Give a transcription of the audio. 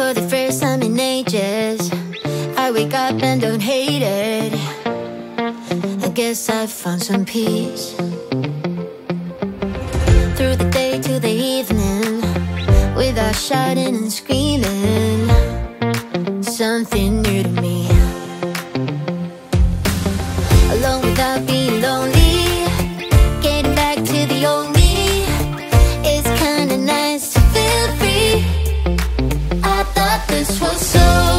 For the first time in ages, I wake up and don't hate it. I guess I found some peace. Through the day to the evening, without shouting and screaming, something new to me. Alone without being this was so